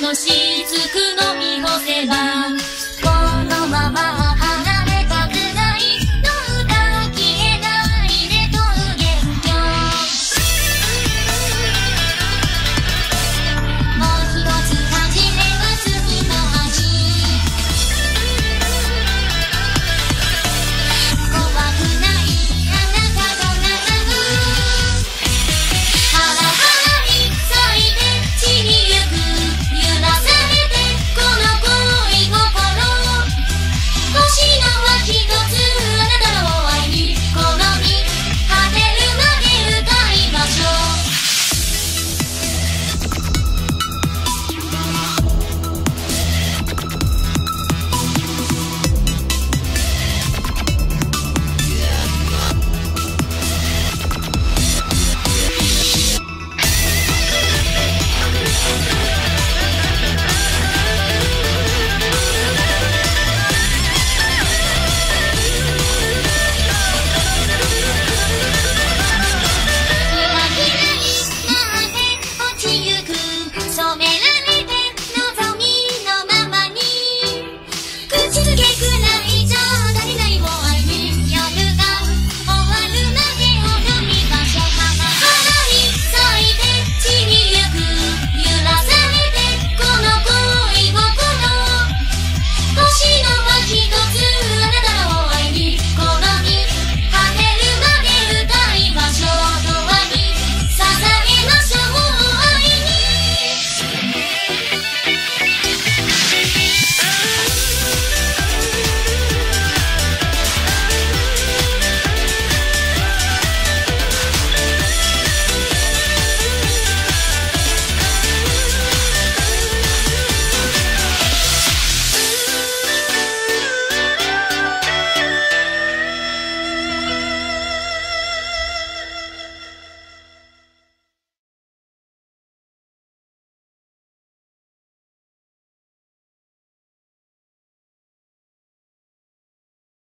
楽しい